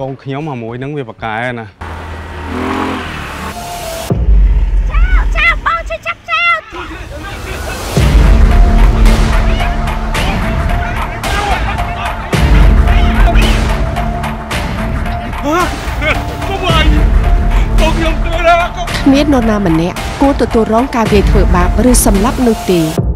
កូនខ្ញុំមកមួយនឹងវាបកកែណាចៅបងជួយចាប់ចៅគ្មាននរណាម្នាក់គួរទទួលរងការវាយធ្វើបាបឬសម្លាប់នោះទេ